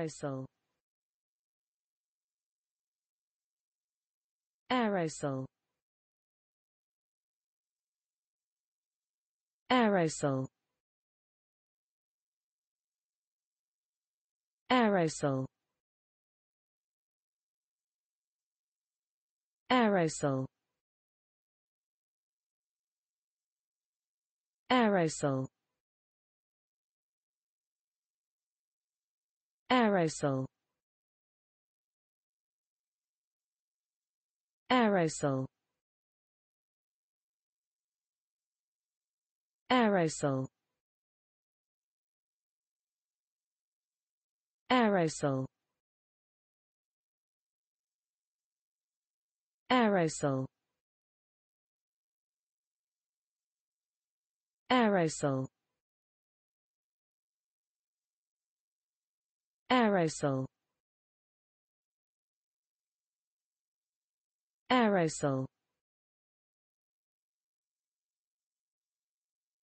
aerosol. Aerosol. Aerosol. Aerosol. Aerosol. Aerosol aerosol. Aerosol. Aerosol. Aerosol. Aerosol. Aerosol aerosol. Aerosol